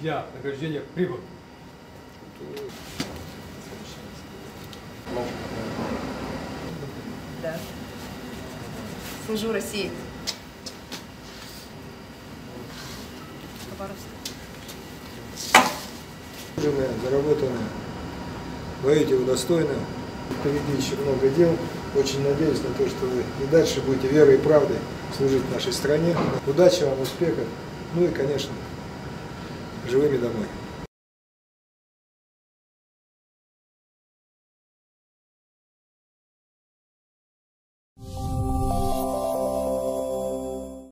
для награждения прибыл. Да. Служу России. Заслуженное, заработанное. Воюете вы достойно. Впереди еще много дел. Очень надеюсь на то, что вы и дальше будете верой и правдой служить нашей стране. Удачи вам, успехов. Ну и, конечно, живыми домой.